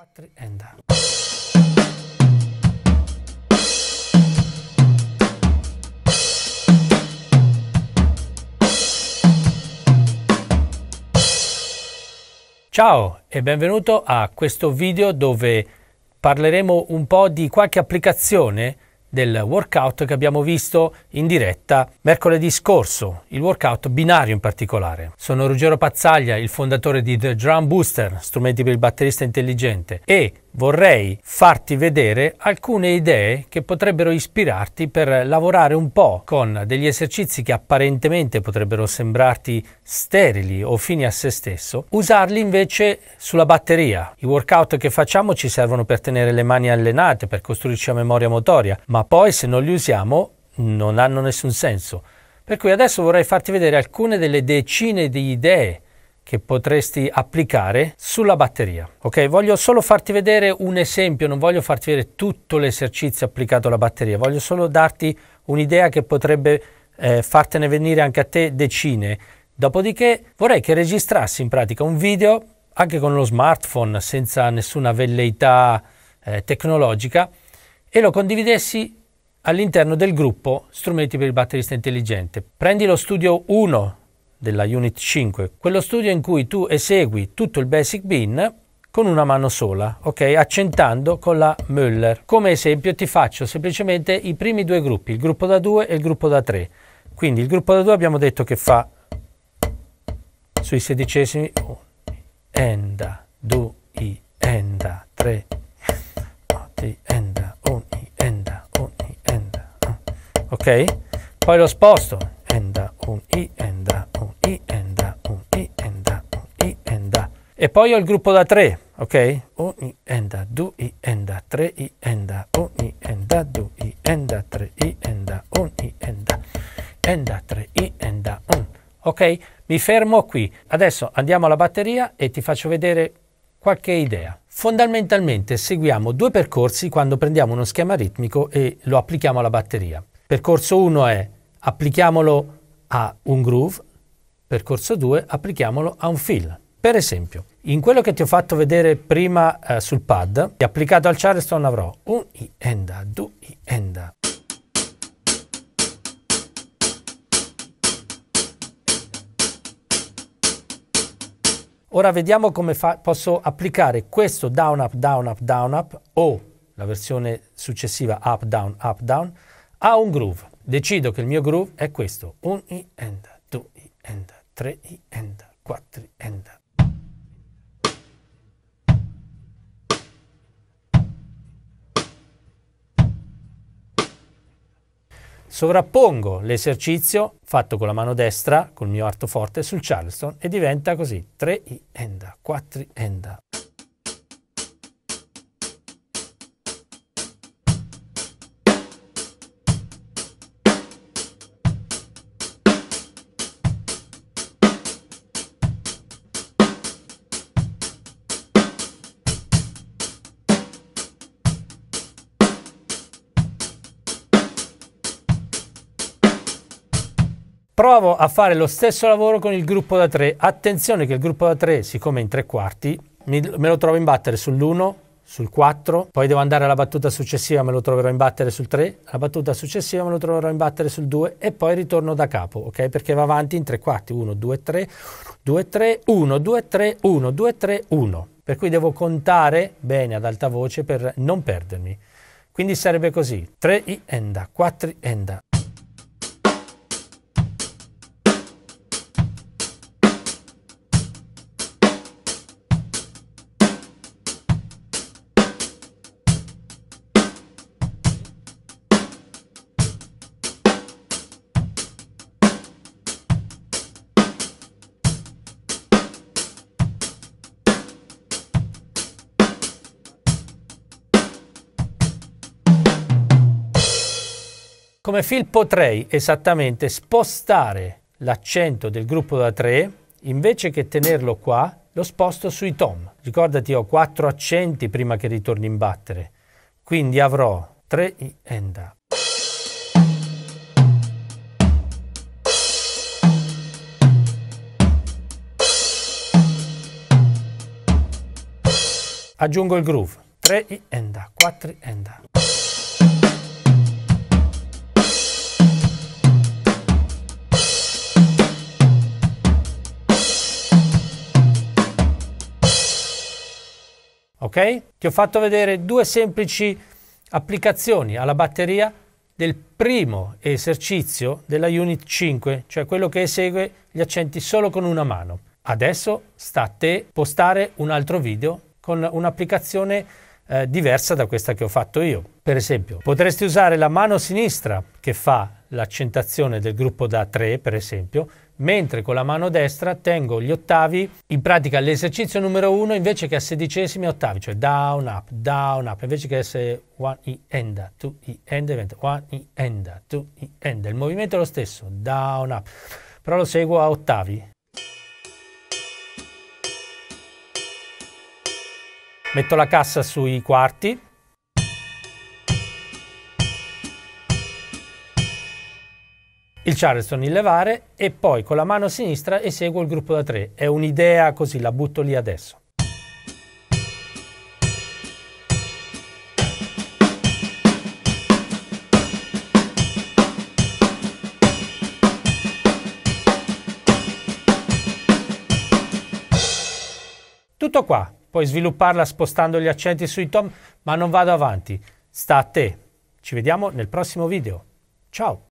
4 and Ciao e benvenuto a questo video dove parleremo un po' di qualche applicazione del workout che abbiamo visto in diretta mercoledì scorso, il workout binario in particolare. Sono Ruggero Pazzaglia, il fondatore di The Drum Booster, strumenti per il batterista intelligente, e vorrei farti vedere alcune idee che potrebbero ispirarti per lavorare un po' con degli esercizi che apparentemente potrebbero sembrarti sterili o fini a se stesso, usarli invece sulla batteria. I workout che facciamo ci servono per tenere le mani allenate, per costruirci a memoria motoria, ma poi se non li usiamo non hanno nessun senso. Per cui adesso vorrei farti vedere alcune delle decine di idee che potresti applicare sulla batteria. Ok, voglio solo farti vedere un esempio, non voglio farti vedere tutto l'esercizio applicato alla batteria, voglio solo darti un'idea che potrebbe eh, fartene venire anche a te decine. Dopodiché vorrei che registrassi in pratica un video anche con lo smartphone senza nessuna velleità eh, tecnologica e lo condividessi all'interno del gruppo Strumenti per il batterista intelligente. Prendi lo studio 1 della Unit 5, quello studio in cui tu esegui tutto il basic bin con una mano sola, ok? Accentando con la Müller. Come esempio ti faccio semplicemente i primi due gruppi, il gruppo da 2 e il gruppo da 3. Quindi il gruppo da 2 abbiamo detto che fa sui sedicesimi enda, du, i, enda, 3, ti, enda, un, i, enda, un, i, enda. Ok? Poi lo sposto, enda, un, i, enda, E poi ho il gruppo da 3, ok? Uni, enda, du, i, enda, 3, i, enda, uni, enda, du, i, enda, 3, i, enda, uni, enda, enda, 3, i, enda, un. Ok? Mi fermo qui. Adesso andiamo alla batteria e ti faccio vedere qualche idea. Fondamentalmente seguiamo due percorsi quando prendiamo uno schema ritmico e lo applichiamo alla batteria. Percorso 1 è applichiamolo a un groove, percorso 2 applichiamolo a un fill. Per esempio, in quello che ti ho fatto vedere prima eh, sul pad, applicato al Charleston avrò un i enda, du i enda. Ora vediamo come fa- posso applicare questo down up down up down up o la versione successiva up down up down a un groove. Decido che il mio groove è questo, un i enda, du i enda, tre i enda, quattro i enda. Sovrappongo l'esercizio fatto con la mano destra, col mio arto forte, sul Charleston e diventa così 3 i enda, 4 enda. Provo a fare lo stesso lavoro con il gruppo da 3. Attenzione che il gruppo da 3, siccome è in tre quarti, mi, me lo trovo in battere sull'1, sul 4, poi devo andare alla battuta successiva, me lo troverò in battere sul 3, la battuta successiva me lo troverò in battere sul 2 e poi ritorno da capo, ok? Perché va avanti in tre quarti, 1, 2, 3, 2, 3, 1, 2, 3, 1, 2, 3, 1. Per cui devo contare bene ad alta voce per non perdermi. Quindi sarebbe così, 3 i enda, 4 enda, Come fill potrei esattamente spostare l'accento del gruppo da 3, invece che tenerlo qua, lo sposto sui tom. Ricordati ho quattro accenti prima che ritorni in battere, quindi avrò 3 i enda, aggiungo il groove. 3 i enda, 4 enda. Ok? Ti ho fatto vedere due semplici applicazioni alla batteria del primo esercizio della Unit 5, cioè quello che esegue gli accenti solo con una mano. Adesso sta a te postare un altro video con un'applicazione eh, diversa da questa che ho fatto io. Per esempio, potresti usare la mano sinistra che fa l'accentazione del gruppo da 3, per esempio, mentre con la mano destra tengo gli ottavi, in pratica l'esercizio numero 1 invece che a sedicesimi ottavi, cioè down, up, down, up, invece che essere one e enda, two e enda, diventa one e enda, two e enda. Il movimento è lo stesso, down, up, però lo seguo a ottavi. Metto la cassa sui quarti. Il Charleston in levare e poi con la mano sinistra eseguo il gruppo da tre. È un'idea così, la butto lì adesso. Tutto qua. Puoi svilupparla spostando gli accenti sui tom, ma non vado avanti. Sta a te. Ci vediamo nel prossimo video. Ciao!